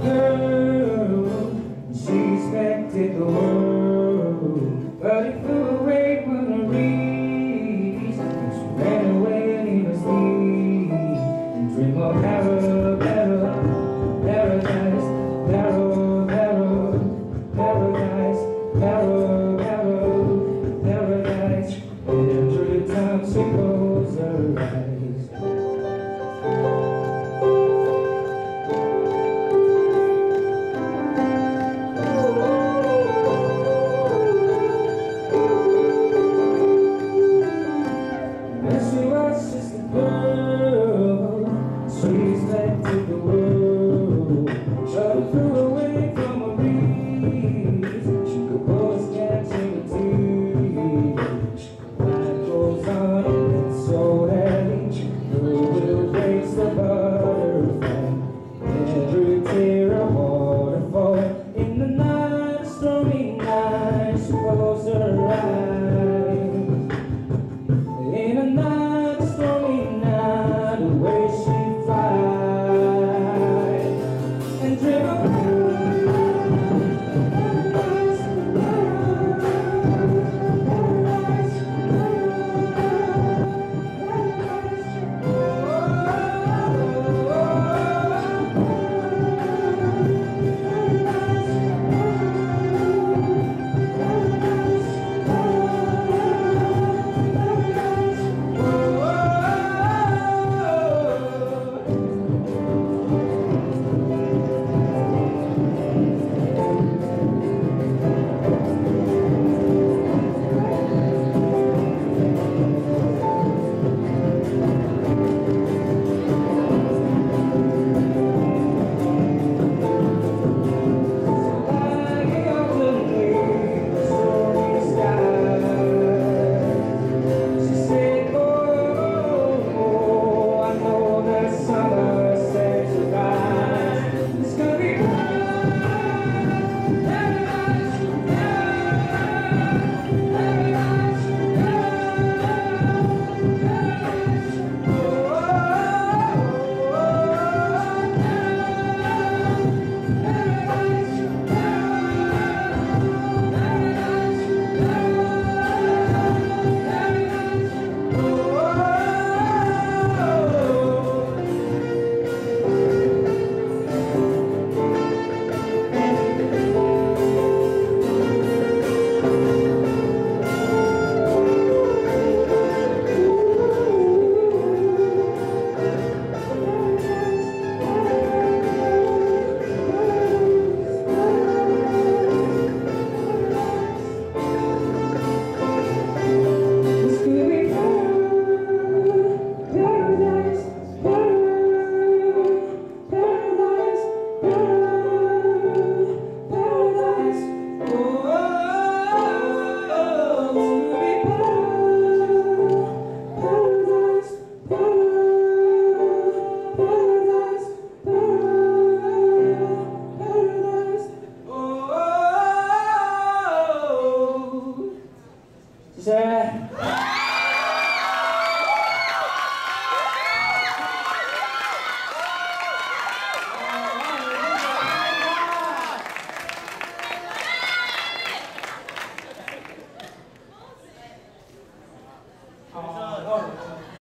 There